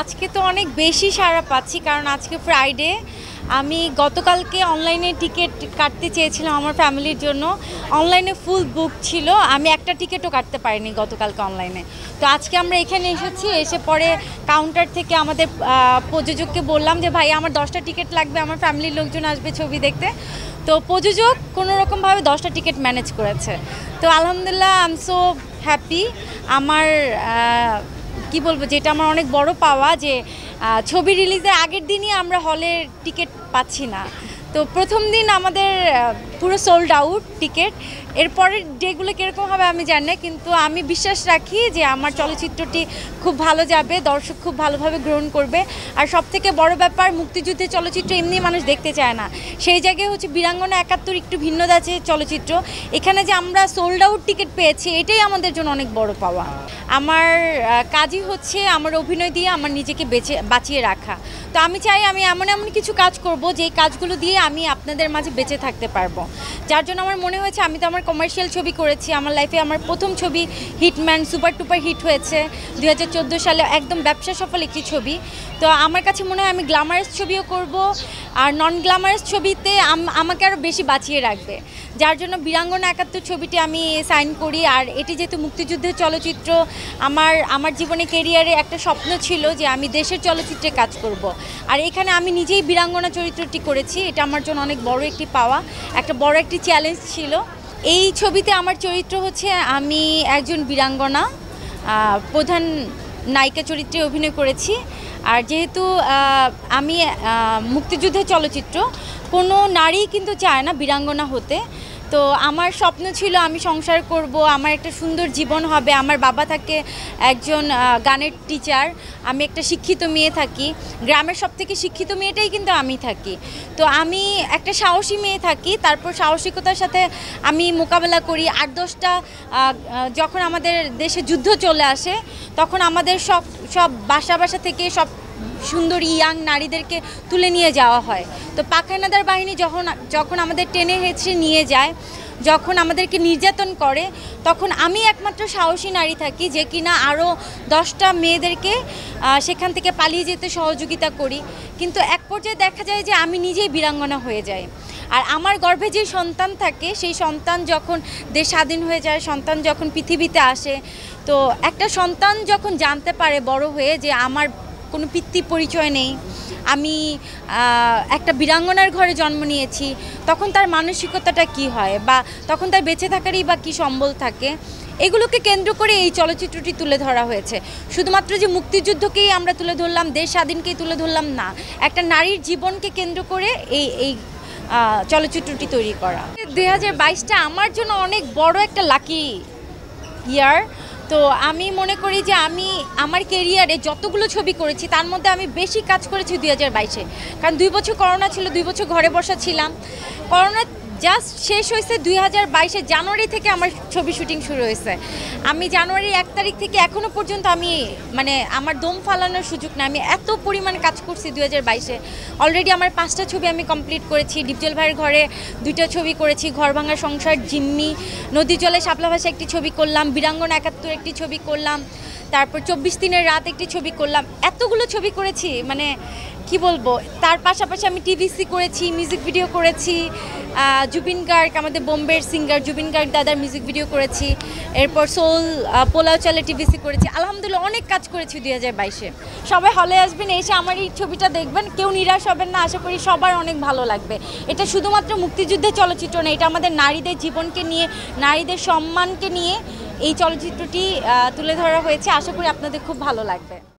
আজকে তো অনেক বেশি সাড়া পাচ্ছি, কারণ আজকে ফ্রাইডে আমি গতকালকে অনলাইনে টিকিট কাটতে চেয়েছিলাম আমার ফ্যামিলির জন্য। অনলাইনে ফুল বুক ছিল, আমি একটা টিকিটও কাটতে পারিনি গতকালকে অনলাইনে তো আজকে আমরা এখানে এসেছি, এসে পরে কাউন্টার থেকে আমাদের প্রযোজককে বললাম যে, ভাই, আমার দশটা টিকিট লাগবে, আমার ফ্যামিলির লোকজন আসবে ছবি দেখতে। তো প্রযোজক কোনো রকমভাবে দশটা টিকিট ম্যানেজ করেছে। তো আলহামদুলিল্লাহ আই এম সো হ্যাপি আমার কি বলব, যেটা আমার অনেক বড় পাওয়া যে ছবি রিলিজের আগের দিনই আমরা হলের টিকিট পাচ্ছি না। তো প্রথম দিন আমাদের পুরো সোল্ড আউট টিকিট এরপরের ডেগুলো কীরকম হবে আমি জানি না, কিন্তু আমি বিশ্বাস রাখি যে আমার চলচ্চিত্রটি খুব ভালো যাবে, দর্শক খুব ভালোভাবে গ্রহণ করবে। আর সব থেকে বড় ব্যাপার, মুক্তিযুদ্ধের চলচ্চিত্র এমনি মানুষ দেখতে চায় না। সেই জায়গায় হচ্ছে বীরাঙ্গনা একাত্তর একটু ভিন্ন আছে চলচ্চিত্র। এখানে যে আমরা সোল্ড আউট টিকিট পেয়েছি, এটাই আমাদের জন্য অনেক বড় পাওয়া। আমার কাজই হচ্ছে আমার অভিনয় দিয়ে আমার নিজেকে বেঁচে বাঁচিয়ে রাখা। তো আমি চাই আমি এমন এমন কিছু কাজ করব যেই কাজগুলো দিয়ে আমি আপনাদের মাঝে বেঁচে থাকতে পারব। যার জন্য আমার মনে হয়েছে আমি তো আমার কমার্শিয়াল ছবি করেছি, আমার লাইফে আমার প্রথম ছবি হিটম্যান সুপার টুপার হিট হয়েছে দু হাজার চোদ্দ সালে, একদম ব্যবসা সফল একটি ছবি তো আমার কাছে মনে হয় আমি গ্ল্যামারাস ছবিও করব আর নন গ্ল্যামারাস ছবিতে আম- আমাকে আরও বেশি বাঁচিয়ে রাখবে যার জন্য বীরাঙ্গনা একাত্তর ছবিটি আমি সাইন করি আর এটি যেহেতু মুক্তিযুদ্ধের চলচ্চিত্র, আমার আমার জীবনে কেরিয়ারে একটা স্বপ্ন ছিল যে আমি দেশের চলচ্চিত্রে কাজ করব। আর এখানে আমি নিজেই বীরাঙ্গনা চরিত্রটি করেছি, এটা আমার জন্য অনেক বড় একটি পাওয়া, একটা বড় একটি চ্যালেঞ্জ ছিল। এই ছবিতে আমার চরিত্র হচ্ছে আমি একজন বীরাঙ্গনা প্রধান নায়িকা চরিত্রে অভিনয় করেছি। আর যেহেতু আমি মুক্তিযুদ্ধের চলচ্চিত্র, কোনো নারী কিন্তু চায় না বীরাঙ্গনা হতে। তো আমার স্বপ্ন ছিল আমি সংসার করব, আমার একটা সুন্দর জীবন হবে, আমার বাবা থাকে একজন গানের টিচার আমি একটা শিক্ষিত মেয়ে থাকি, গ্রামের সব থেকে শিক্ষিত মেয়েটাই কিন্তু আমি থাকি। তো আমি একটা সাহসী মেয়ে থাকি, তারপর সাহসিকতার সাথে আমি মোকাবেলা করি, আট দশটা যখন আমাদের দেশে যুদ্ধ চলে আসে, তখন আমাদের সব সব বাসা বাসা থেকে সব সুন্দর ইয়াং নারীদেরকে তুলে নিয়ে যাওয়া হয়। তো পাখানাদার বাহিনী যখন যখন আমাদের টেনে হেঁচড়ে নিয়ে যায়, যখন আমাদেরকে নির্যাতন করে, তখন আমি একমাত্র সাহসী নারী থাকি যে কিনা আরও দশটা মেয়েদেরকে সেখান থেকে পালিয়ে যেতে সহযোগিতা করি। কিন্তু এক পর্যায়ে দেখা যায় যে আমি নিজেই বীরাঙ্গনা হয়ে যাই। আর আমার গর্ভে যে সন্তান থাকে, সেই সন্তান যখন দেশ স্বাধীন হয়ে যায়, সন্তান যখন পৃথিবীতে আসে, তো একটা সন্তান যখন জানতে পারে বড় হয়ে যে আমার কোনো পিতৃ পরিচয় নেই। আমি একটা বীরাঙ্গনার ঘরে জন্ম নিয়েছি। তখন তার মানসিকতাটা কি হয় বা তখন তার বেঁচে থাকারই বা কী সম্বল থাকে, এগুলোকে কেন্দ্র করে এই চলচ্চিত্রটি তুলে ধরা হয়েছে। শুধুমাত্র যে মুক্তিযুদ্ধকেই আমরা তুলে ধরলাম, দেশ স্বাধীনকেই তুলে ধরলাম না, একটা নারীর জীবনকে কেন্দ্র করে এই এই চলচ্চিত্রটি তৈরি করা। দুই হাজার আমার জন্য অনেক বড় একটা লাকি ইয়ার। তো আমি মনে করি যে আমি আমার কেরিয়ারে যতগুলো ছবি করেছি, তার মধ্যে আমি বেশি কাজ করেছি দুই হাজার বাইশে। কারণ দুই বছর করোনা ছিল, দুই বছর ঘরে বসা ছিলাম। করোনা জাস্ট শেষ হয়েছে দুই হাজার বাইশে জানুয়ারি থেকে আমার ছবি শুটিং শুরু হয়েছে। আমি জানুয়ারির এক তারিখ থেকে এখনও পর্যন্ত আমি মানে আমার দম ফালানোর সুযোগ না আমি এত পরিমাণ কাজ করছি দুই হাজার বাইশে। অলরেডি আমার পাঁচটা ছবি আমি কমপ্লিট করেছি। ডিপজল ভাইয়ের ঘরে দুইটা ছবি করেছি। ঘর ভাঙা সংসার, জিম্মি, নদী জলে শাপলা ভাষা একটি ছবি করলাম। বীরাঙ্গন একাত্তর একটি ছবি করলাম। তারপর চব্বিশ দিনের রাত একটি ছবি করলাম। এতগুলো ছবি করেছি মানে কি বলব, তার পাশাপাশি আমি টিভিসি করেছি মিউজিক ভিডিও করেছি জুবিন গার্গ, আমাদের বোম্বের সিঙ্গার জুবিন গার্গ দাদার মিউজিক ভিডিও করেছি, এরপর সোল পোলাও চালে টিভিসি করেছি, আলহামদুলিল্লাহ অনেক কাজ করেছি দুই হাজার বাইশে। সবাই হলে আসবেন, এসে আমার এই ছবিটা দেখবেন, কেউ নিরাশ হবেন না, আশা করি সবার অনেক ভালো লাগবে। এটা শুধুমাত্র মুক্তিযুদ্ধের চলচ্চিত্র না, এটা আমাদের নারীদের জীবনকে নিয়ে, নারীদের সম্মানকে নিয়ে এই চলচ্চিত্রটি তুলে ধরা হয়েছে, আশা করি আপনাদের খুব ভালো লাগবে।